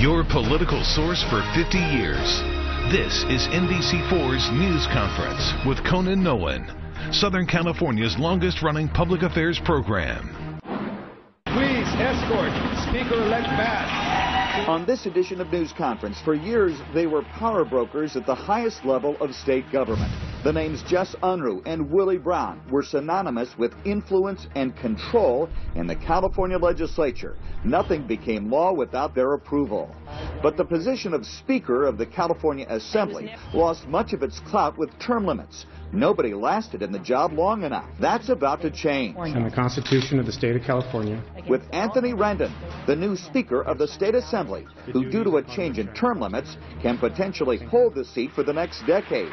Your political source for 50 years. This is NBC4's News Conference with Conan Nolan, Southern California's longest running public affairs program. Please escort Speaker-elect Bass. On this edition of News Conference, for years they were power brokers at the highest level of state government. The names Jess Unruh and Willie Brown were synonymous with influence and control in the California legislature. Nothing became law without their approval. But the position of Speaker of the California Assembly lost much of its clout with term limits. Nobody lasted in the job long enough. That's about to change. And the Constitution of the State of California. With Anthony Rendon, the new Speaker of the State Assembly, who, due to a change in term limits, can potentially hold the seat for the next decade.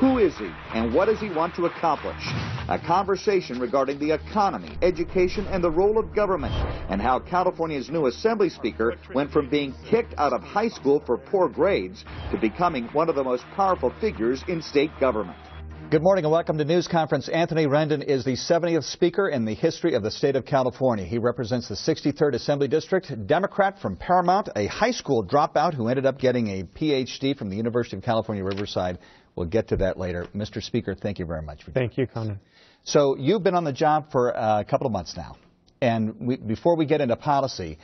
Who is he and what does he want to accomplish? A conversation regarding the economy, education, and the role of government, and how California's new Assembly Speaker went from being kicked out of high school for poor grades to becoming one of the most powerful figures in state government. Good morning and welcome to News Conference. Anthony Rendon is the 70th Speaker in the history of the state of California. He represents the 63rd Assembly District, Democrat from Paramount, a high school dropout who ended up getting a PhD from the University of California, Riverside. We'll get to that later. Mr. Speaker, thank you very much. For thank you, Conan. So you've been on the job for a couple of months now. And we, before we get into policy,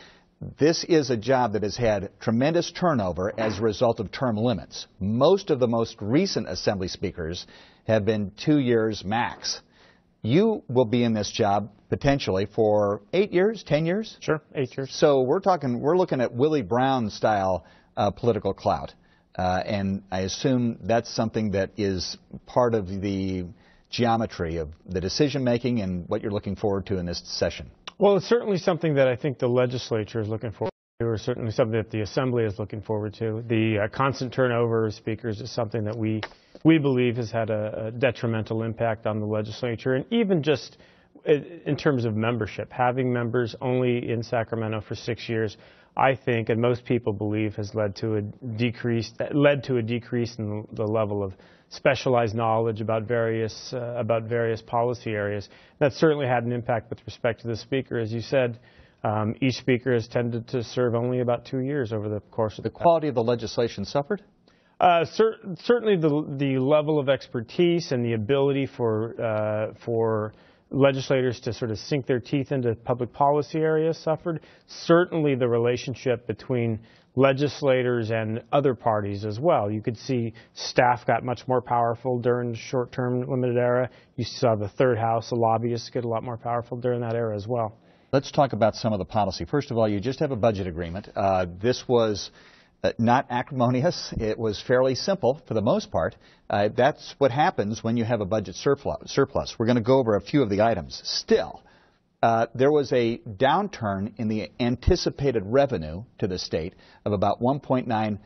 this is a job that has had tremendous turnover as a result of term limits. Most of the most recent Assembly speakers have been two years max. You will be in this job potentially for eight years, ten years? Sure, eight years. So we're talking, we're looking at Willie Brown style uh, political clout. Uh, and I assume that's something that is part of the geometry of the decision making and what you're looking forward to in this session. Well, it's certainly something that I think the legislature is looking forward to, or certainly something that the assembly is looking forward to. The uh, constant turnover of speakers is something that we we believe has had a, a detrimental impact on the legislature, and even just in terms of membership, having members only in Sacramento for six years I think, and most people believe, has led to a decrease led to a decrease in the level of specialized knowledge about various uh, about various policy areas. That certainly had an impact with respect to the speaker, as you said. Um, each speaker has tended to serve only about two years over the course of the. The quality of the legislation suffered. Uh, cer- certainly, the the level of expertise and the ability for uh, for legislators to sort of sink their teeth into public policy areas suffered. Certainly, the relationship between legislators and other parties as well. You could see staff got much more powerful during the short term limited era. You saw the third house, the lobbyists get a lot more powerful during that era as well. Let's talk about some of the policy. First of all, you just have a budget agreement. Uh, this was uh, not acrimonious. It was fairly simple for the most part. Uh, that's what happens when you have a budget surplus. We're going to go over a few of the items. Still, uh, there was a downturn in the anticipated revenue to the state of about 1.9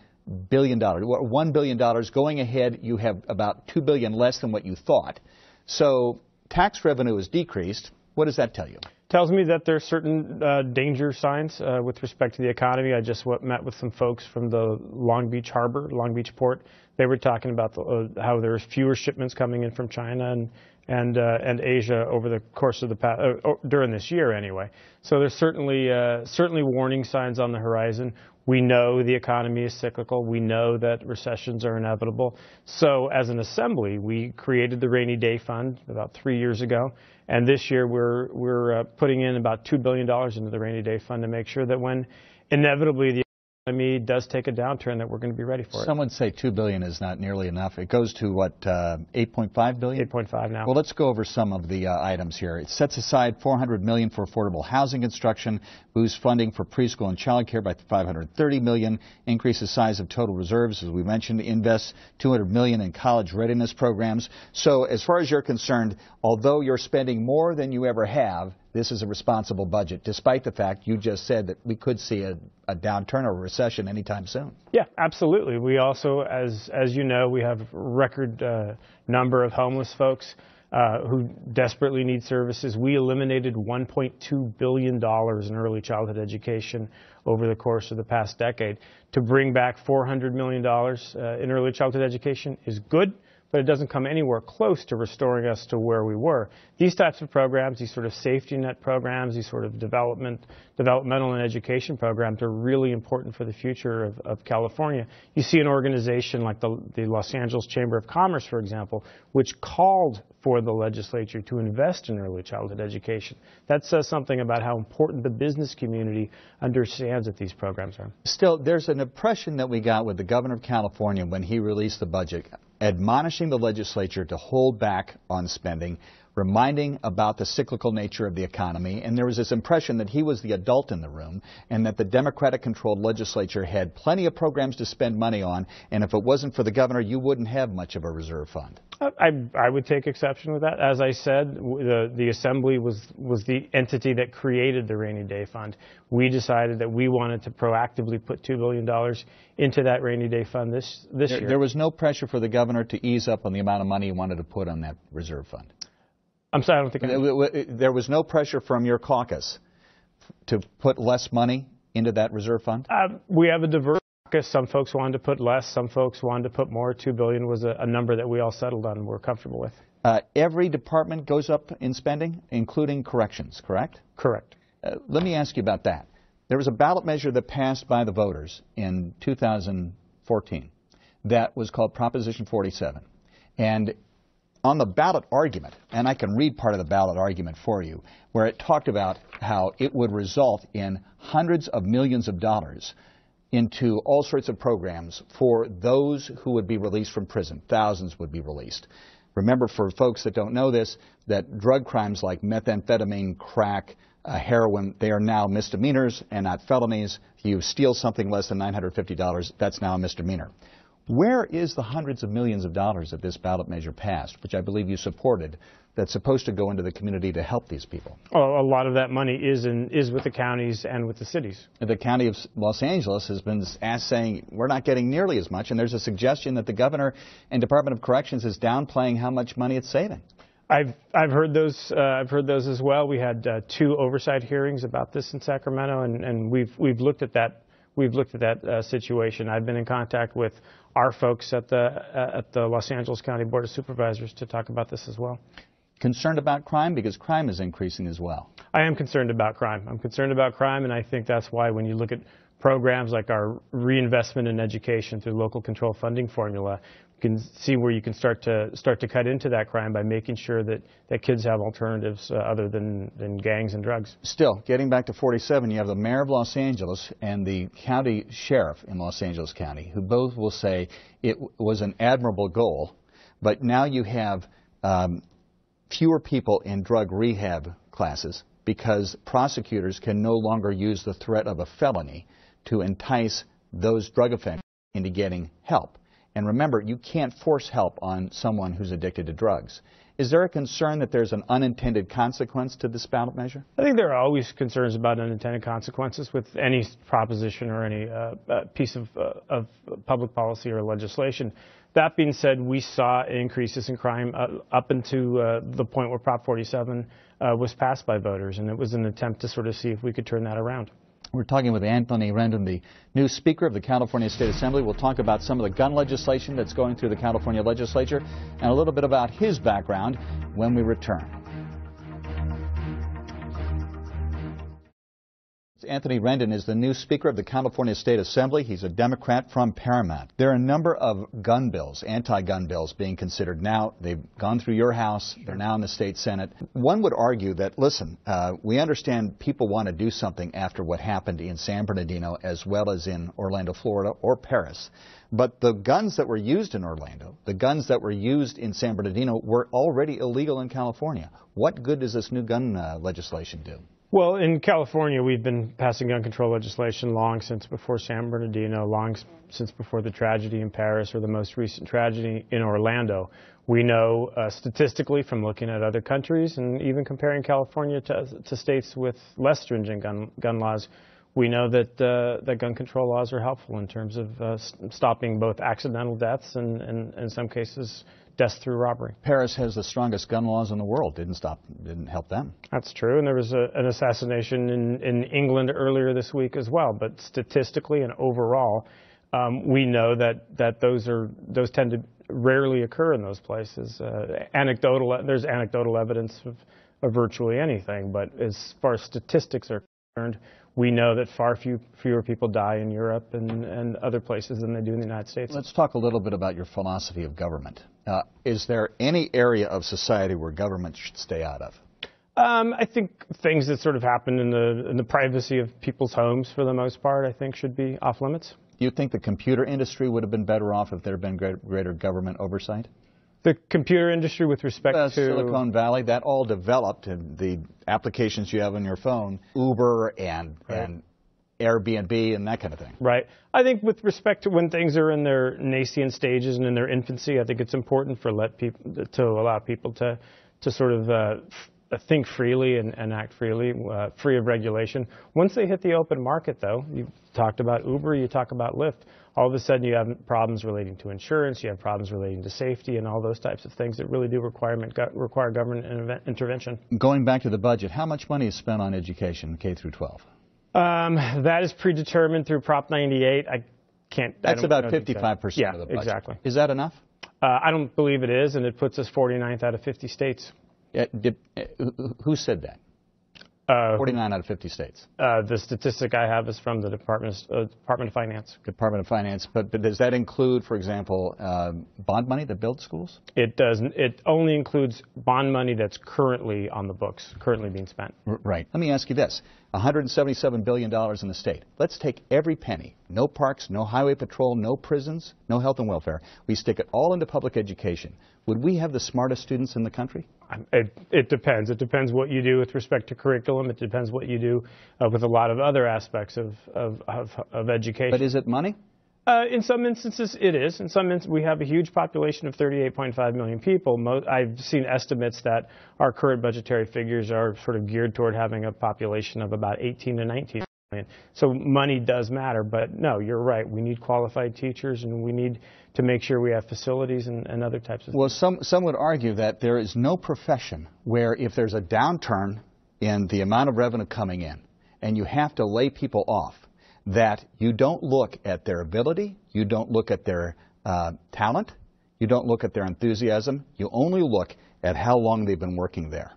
billion dollars. One billion dollars going ahead. You have about two billion less than what you thought. So tax revenue has decreased. What does that tell you? Tells me that there's certain uh, danger signs uh, with respect to the economy. I just met with some folks from the Long Beach Harbor, Long Beach Port. They were talking about the, uh, how there's fewer shipments coming in from China and and uh, and Asia over the course of the past, uh, during this year anyway. So there's certainly uh, certainly warning signs on the horizon. We know the economy is cyclical. We know that recessions are inevitable. So as an assembly, we created the rainy day fund about three years ago and this year, we're, we're uh, putting in about $2 billion into the rainy day fund to make sure that when inevitably the economy does take a downturn that we're going to be ready for it. Some would say two billion is not nearly enough. It goes to what uh, 8.5 billion. 8.5 now. Well, let's go over some of the uh, items here. It sets aside 400 million for affordable housing construction, boosts funding for preschool and child care by 530 million, increases size of total reserves as we mentioned, invests 200 million in college readiness programs. So, as far as you're concerned, although you're spending more than you ever have, this is a responsible budget, despite the fact you just said that we could see a, a downturn or a recession anytime soon. Yeah, absolutely. We also, as as you know, we have record uh, number of homeless folks. Uh, who desperately need services. We eliminated $1.2 billion in early childhood education over the course of the past decade. To bring back $400 million uh, in early childhood education is good, but it doesn't come anywhere close to restoring us to where we were. These types of programs, these sort of safety net programs, these sort of development, developmental and education programs are really important for the future of, of California. You see an organization like the, the Los Angeles Chamber of Commerce, for example, which called for the legislature to invest in early childhood education. That says something about how important the business community understands that these programs are. Still, there's an impression that we got with the governor of California when he released the budget, admonishing the legislature to hold back on spending, reminding about the cyclical nature of the economy, and there was this impression that he was the adult in the room and that the Democratic controlled legislature had plenty of programs to spend money on, and if it wasn't for the governor, you wouldn't have much of a reserve fund. I, I would take exception with that. As I said, the, the Assembly was, was the entity that created the rainy day fund. We decided that we wanted to proactively put $2 billion into that rainy day fund this, this there, year. There was no pressure for the governor to ease up on the amount of money he wanted to put on that reserve fund. I'm sorry, I don't think I... There was no pressure from your caucus to put less money into that reserve fund? Uh, we have a diverse caucus. Some folks wanted to put less. Some folks wanted to put more. Two billion was a, a number that we all settled on and we're comfortable with. Uh, every department goes up in spending, including corrections, correct? Correct. Uh, let me ask you about that. There was a ballot measure that passed by the voters in 2014 that was called Proposition 47. And on the ballot argument, and I can read part of the ballot argument for you, where it talked about how it would result in hundreds of millions of dollars into all sorts of programs for those who would be released from prison. Thousands would be released. Remember, for folks that don't know this, that drug crimes like methamphetamine, crack, uh, heroin, they are now misdemeanors and not felonies. You steal something less than $950, that's now a misdemeanor. Where is the hundreds of millions of dollars that this ballot measure passed, which I believe you supported, that's supposed to go into the community to help these people? Well, a lot of that money is in, is with the counties and with the cities. The county of Los Angeles has been asked saying we're not getting nearly as much, and there's a suggestion that the governor and Department of Corrections is downplaying how much money it's saving. I've I've heard those uh, I've heard those as well. We had uh, two oversight hearings about this in Sacramento, and, and we've we've looked at that we've looked at that uh, situation. I've been in contact with our folks at the at the Los Angeles County Board of Supervisors to talk about this as well. Concerned about crime because crime is increasing as well. I am concerned about crime. I'm concerned about crime, and I think that's why when you look at programs like our reinvestment in education through local control funding formula, can see where you can start to start to cut into that crime by making sure that, that kids have alternatives uh, other than, than gangs and drugs. Still, getting back to 47, you have the mayor of Los Angeles and the county sheriff in Los Angeles County, who both will say it was an admirable goal, but now you have um, fewer people in drug rehab classes because prosecutors can no longer use the threat of a felony to entice those drug offenders into getting help. And remember, you can't force help on someone who's addicted to drugs. Is there a concern that there's an unintended consequence to this ballot measure? I think there are always concerns about unintended consequences with any proposition or any uh, uh, piece of, uh, of, public policy or legislation. That being said, we saw increases in crime uh, up into uh, the point where Prop 47 uh, was passed by voters, and it was an attempt to sort of see if we could turn that around. We're talking with Anthony Rendon, the new Speaker of the California State Assembly. We'll talk about some of the gun legislation that's going through the California legislature and a little bit about his background when we return. Anthony Rendon is the new Speaker of the California State Assembly. He's a Democrat from Paramount. There are a number of gun bills, anti-gun bills, being considered now. They've gone through your House. They're now in the State Senate. One would argue that, listen, uh, we understand people want to do something after what happened in San Bernardino as well as in Orlando, Florida, or Paris. But the guns that were used in Orlando, the guns that were used in San Bernardino, were already illegal in California. What good does this new gun uh, legislation do? Well, in California, we've been passing gun control legislation long since before San Bernardino, long since before the tragedy in Paris or the most recent tragedy in Orlando. We know uh, statistically from looking at other countries and even comparing California to, to states with less stringent gun, gun laws, we know that, uh, that gun control laws are helpful in terms of uh, stopping both accidental deaths and, and, in some cases, deaths through robbery. Paris has the strongest gun laws in the world. Didn't stop, didn't help them. That's true. And there was a, an assassination in, in England earlier this week as well. But statistically and overall, um, we know that, that those are those tend to rarely occur in those places. Uh, anecdotal, there's anecdotal evidence of, of virtually anything, but as far as statistics are concerned, we know that far few, fewer people die in Europe and, and other places than they do in the United States. Let's talk a little bit about your philosophy of government. Uh, is there any area of society where government should stay out of? Um, I think things that sort of happen in the, in the privacy of people's homes, for the most part, I think should be off limits. Do you think the computer industry would have been better off if there had been greater government oversight? The computer industry, with respect uh, to Silicon Valley, that all developed, and the applications you have on your phone, Uber and right. and Airbnb and that kind of thing. Right. I think with respect to when things are in their nascent stages and in their infancy, I think it's important for let people to allow people to to sort of uh, think freely and, and act freely, uh, free of regulation. Once they hit the open market, though, you talked about Uber, you talk about Lyft, all of a sudden you have problems relating to insurance, you have problems relating to safety, and all those types of things that really do requirement, require government intervention. Going back to the budget, how much money is spent on education, K through 12? Um, that is predetermined through Prop 98. I can't. That's about 55% yeah, of the budget. exactly. Is that enough? Uh, I don't believe it is, and it puts us 49th out of 50 states. Did, uh, who said that? Uh, 49 out of 50 states. Uh, the statistic I have is from the Department of, uh, Department of Finance. Department of Finance, but, but does that include, for example, uh, bond money that builds schools? It doesn't. It only includes bond money that's currently on the books, currently being spent. R right. Let me ask you this: 177 billion dollars in the state. Let's take every penny. No parks, no highway patrol, no prisons, no health and welfare. We stick it all into public education. Would we have the smartest students in the country? It, it, depends. It depends what you do with respect to curriculum. It depends what you do uh, with a lot of other aspects of, of, of, of education. But is it money? Uh, in some instances, it is. In some instances, we have a huge population of 38.5 million people. Mo I've seen estimates that our current budgetary figures are sort of geared toward having a population of about 18 to 19 million. So money does matter, but no, you're right. We need qualified teachers, and we need to make sure we have facilities and, and other types of well, things. some, some would argue that there is no profession where if there's a downturn in the amount of revenue coming in and you have to lay people off, that you don't look at their ability, you don't look at their uh, talent, you don't look at their enthusiasm, you only look at how long they've been working there.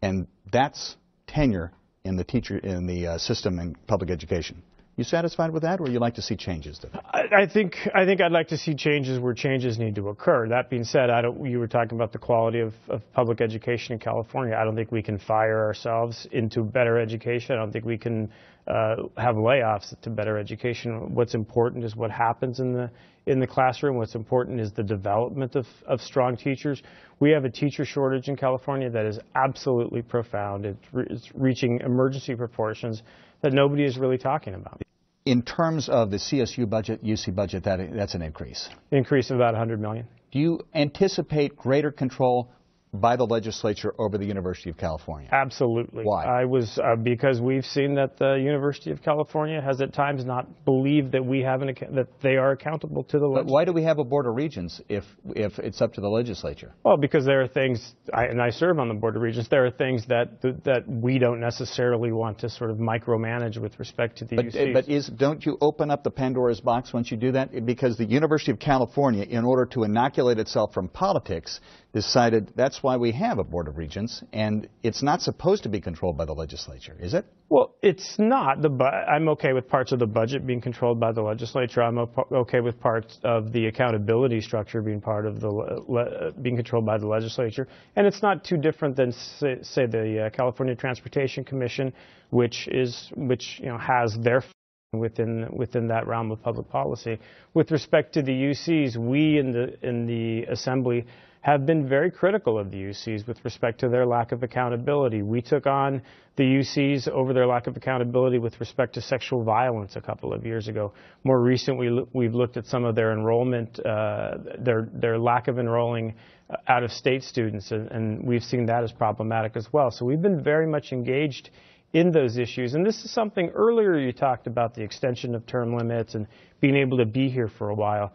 And that's tenure in the teacher in the uh, system in public education. You satisfied with that, or you like to see changes? To I, I, think I think I'd like to see changes where changes need to occur. That being said, I don't. You were talking about the quality of, of public education in California. I don't think we can fire ourselves into better education. I don't think we can uh, have layoffs to better education. What's important is what happens in the in the classroom. What's important is the development of, of strong teachers. We have a teacher shortage in California that is absolutely profound. It's, re- it's reaching emergency proportions that nobody is really talking about. In terms of the CSU budget, UC budget, that, that's an increase. Increase of about 100 million. Do you anticipate greater control by the legislature over the University of California? Absolutely. Why? I was uh, because we've seen that the University of California has at times not believed that we have an that they are accountable to the. But why do we have a board of regents if if it's up to the legislature? Well, because there are things, I, and I serve on the board of regents. There are things that that we don't necessarily want to sort of micromanage with respect to the but, UCs. But is don't you open up the Pandora's box once you do that? Because the University of California, in order to inoculate itself from politics, decided that's why we have a Board of Regents, and it's not supposed to be controlled by the legislature, is it? Well, it's not. The I'm okay with parts of the budget being controlled by the legislature. I'm okay with parts of the accountability structure being part of the being controlled by the legislature. And it's not too different than say, say the uh, California Transportation Commission, which is which you know has their within within that realm of public policy. With respect to the UCs, we in the in the assembly have been very critical of the UCs with respect to their lack of accountability. We took on the UCs over their lack of accountability with respect to sexual violence a couple of years ago. More recently, we've looked at some of their enrollment, uh, their their lack of enrolling uh, out of state students, and, and we've seen that as problematic as well. So we've been very much engaged in those issues. And this is something earlier you talked about the extension of term limits and being able to be here for a while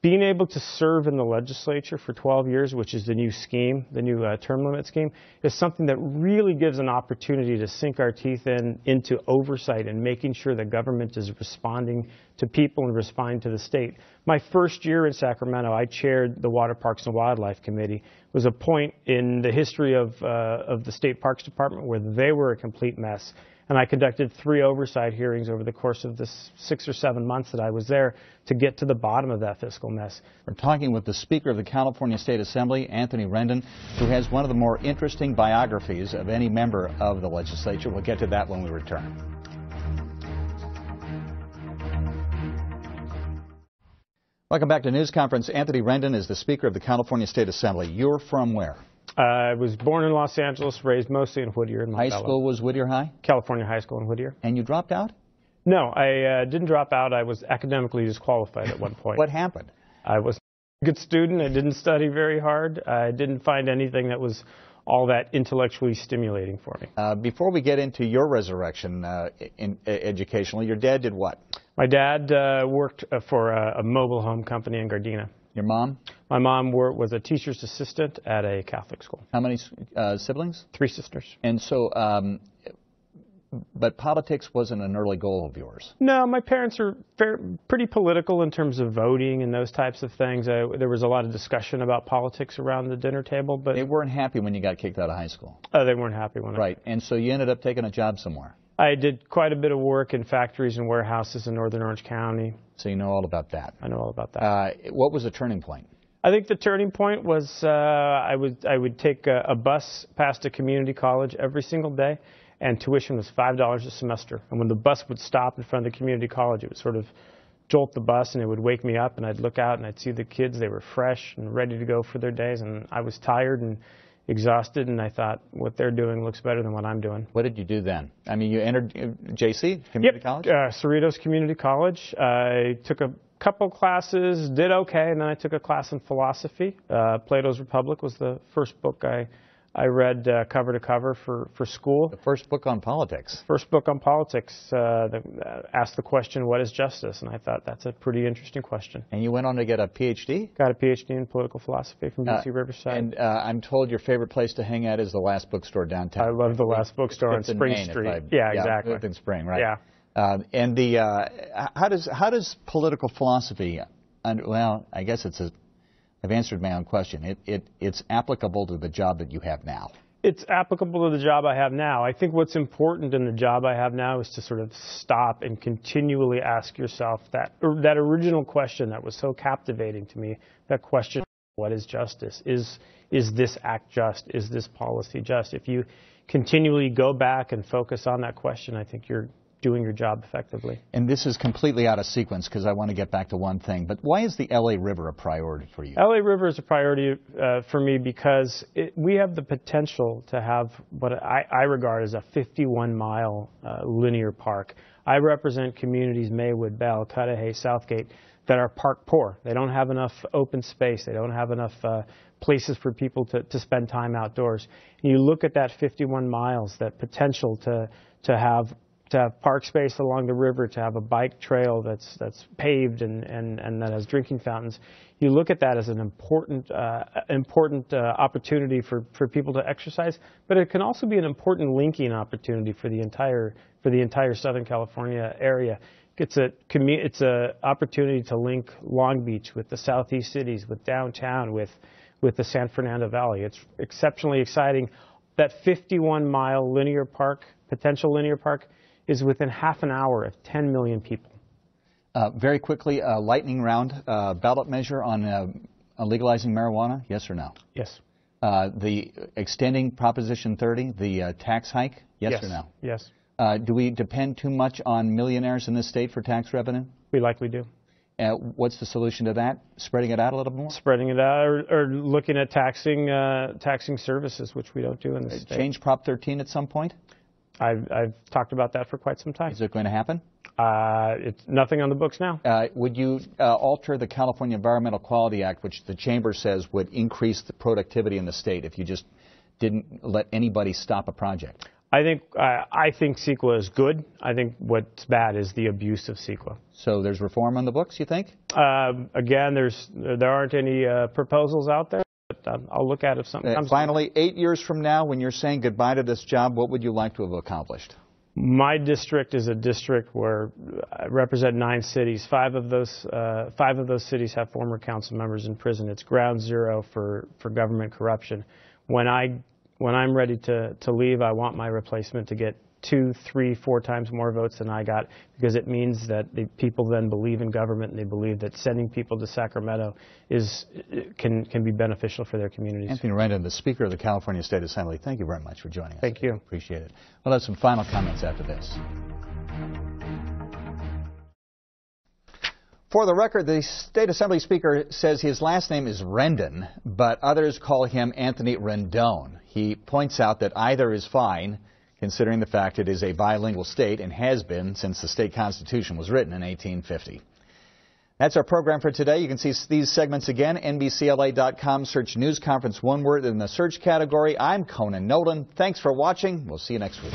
being able to serve in the legislature for 12 years, which is the new scheme, the new uh, term limit scheme, is something that really gives an opportunity to sink our teeth in into oversight and making sure the government is responding to people and responding to the state. My first year in Sacramento, I chaired the Water Parks and Wildlife Committee. It was a point in the history of, uh, of the State Parks Department where they were a complete mess and I conducted three oversight hearings over the course of the six or seven months that I was there to get to the bottom of that fiscal mess. We're talking with the Speaker of the California State Assembly, Anthony Rendon, who has one of the more interesting biographies of any member of the legislature. We'll get to that when we return. Welcome back to News Conference. Anthony Rendon is the Speaker of the California State Assembly. You're from where? I was born in Los Angeles, raised mostly in Whittier. In high school was Whittier High? California High School in Whittier. And you dropped out? No, I uh, didn't drop out. I was academically disqualified at one point. what happened? I was a good student. I didn't study very hard. I didn't find anything that was all that intellectually stimulating for me. Uh, before we get into your resurrection uh, in, uh, educationally, your dad did what? My dad uh, worked uh, for a, a, mobile home company in Gardena. Your mom? My mom were, was a teacher's assistant at a Catholic school. How many uh, siblings? Three sisters. And so, um, but politics wasn't an early goal of yours. No, my parents are fair, pretty political in terms of voting and those types of things. Uh, there was a lot of discussion about politics around the dinner table, but they weren't happy when you got kicked out of high school. Uh, they weren't happy when. Right, I... and so you ended up taking a job somewhere. I did quite a bit of work in factories and warehouses in northern Orange County. So you know all about that. I know all about that. Uh, what was the turning point? I think the turning point was uh, I would I would take a, a, bus past a community college every single day, and tuition was five dollars a semester. And when the bus would stop in front of the community college, it would sort of jolt the bus, and it would wake me up, and I'd look out and I'd see the kids. They were fresh and ready to go for their days, and I was tired and exhausted, and I thought what they're doing looks better than what I'm doing. What did you do then? I mean, you entered uh, JC Community yep, College. Uh, Cerritos Community College. I took a couple classes, did okay, and then I took a class in philosophy. Uh, Plato's Republic was the first book I I read uh, cover to cover for, for school. The first book on politics. First book on politics uh, that uh, asked the question, "What is justice?" And I thought that's a pretty interesting question. And you went on to get a PhD. Got a PhD in political philosophy from UC uh, Riverside. And uh, I'm told your favorite place to hang out is the Last Bookstore downtown. I love the Last Bookstore on Spring Main, Street. I, yeah, yeah, exactly. in Spring, right? Yeah. Uh, and the uh, how does how does political philosophy, well, I guess it's a, I've answered my own question. It, it it's applicable to the job that you have now. It's applicable to the job I have now. I think what's important in the job I have now is to sort of stop and continually ask yourself that that original question that was so captivating to me. That question, what is justice? Is is this act just? Is this policy just? If you continually go back and focus on that question, I think you're doing your job effectively. And this is completely out of sequence because I want to get back to one thing. But why is the LA River a priority for you? LA River is a priority uh, for me because it, we have the potential to have what I, I regard as a 51 mile uh, linear park. I represent communities Maywood, Bell, Cudahy, South Gate that are park poor. They don't have enough open space. They don't have enough uh, places for people to, to spend time outdoors. And you look at that 51 miles, that potential to, to have to have park space along the river, to have a bike trail that's that's paved and, and, and that has drinking fountains. You look at that as an important uh, important uh, opportunity for, for people to exercise, but it can also be an important linking opportunity for the entire for the entire Southern California area. It's a it's a opportunity to link Long Beach with the southeast cities, with downtown, with with the San Fernando Valley. It's exceptionally exciting. That 51 mile linear park, potential linear park, is within half an hour of 10 million people. Uh, very quickly, uh, lightning round uh, ballot measure on, uh, legalizing marijuana, yes or no? Yes. Uh, the extending Proposition 30, the uh, tax hike, yes, yes, or no? Yes. do we depend too much on millionaires in this state for tax revenue? We likely do. Uh, what's the solution to that? Spreading it out a little more? Spreading it out, or, or looking at taxing uh, taxing services, which we don't do in the uh, state. Change Prop 13 at some point? I've, I've talked about that for quite some time. Is it going to happen? Uh, it's nothing on the books now. Uh, would you uh, alter the California Environmental Quality Act, which the chamber says would increase the productivity in the state if you just didn't let anybody stop a project? I think uh, I think CEQA is good. I think what's bad is the abuse of CEQA. So there's reform on the books, you think? Um, again, there's there aren't any uh, proposals out there. I'll look at it if something Uh, comes. finally, eight years from now, when you're saying goodbye to this job, what would you like to have accomplished? My district is a district where I represent nine cities. Five of those uh, five of those cities have former council members in prison. It's ground zero for, for government corruption. When I when I'm ready to, to leave, I want my replacement to get two, three, four times more votes than I got because it means that the people then believe in government and they believe that sending people to Sacramento is can can be beneficial for their communities. Anthony Rendon, the Speaker of the California State Assembly, thank you very much for joining us. Thank you. Appreciate it. We'll have some final comments after this. For the record, the State Assembly Speaker says his last name is Rendon, but others call him Anthony Rendon. He points out that either is fine, considering the fact it is a bilingual state and has been since the state constitution was written in 1850. That's our program for today. You can see these segments again, NBCLA.com. Search News Conference one word in the search category. I'm Conan Nolan. Thanks for watching. We'll see you next week.